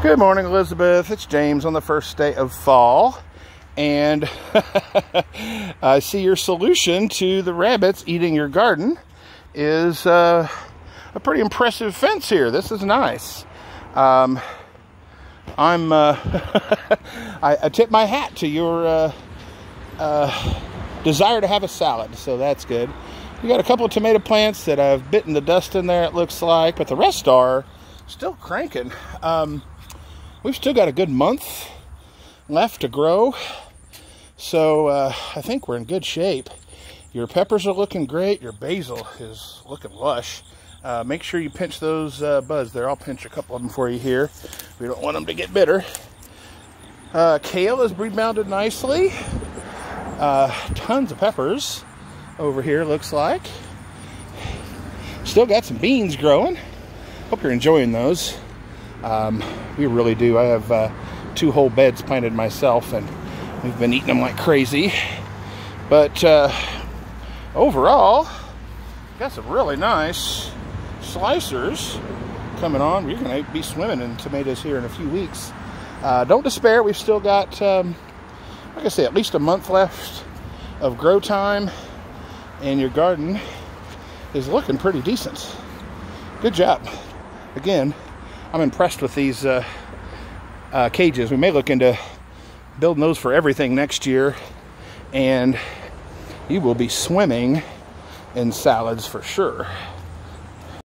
Good morning, Elizabeth. It's James on the first day of fall. And I see your solution to the rabbits eating your garden is uh, a pretty impressive fence here. This is nice. Um, I'm, uh, I, I, tip my hat to your uh, uh, desire to have a salad, so that's good. We got a couple of tomato plants that I've bitten the dust in there, it looks like, but the rest are still cranking. Um, we've still got a good month left to grow. So uh, I think we're in good shape. Your peppers are looking great. Your basil is looking lush. Uh, make sure you pinch those uh, buds there. I'll pinch a couple of them for you here. We don't want them to get bitter. Uh, kale is rebounded nicely. Uh, tons of peppers over here, looks like. Still got some beans growing. Hope you're enjoying those. Um, we really do. I have uh, two whole beds planted myself, and we've been eating them like crazy. But uh, overall, got some really nice slicers coming on. You're going to be swimming in tomatoes here in a few weeks. Uh, don't despair. We've still got, um, like I say, at least a month left of grow time, and your garden is looking pretty decent. Good job. Again, I'm impressed with these uh, uh, cages. We may look into building those for everything next year, and you will be swimming in salads for sure.